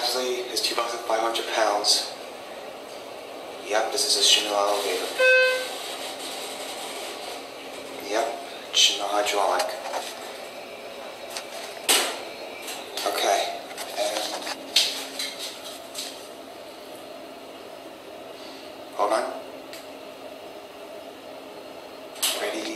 actually is 500 pounds. Yep, this is a Chanel elevator. Yep, Chanel hydraulic. Okay. Um, hold on. Ready?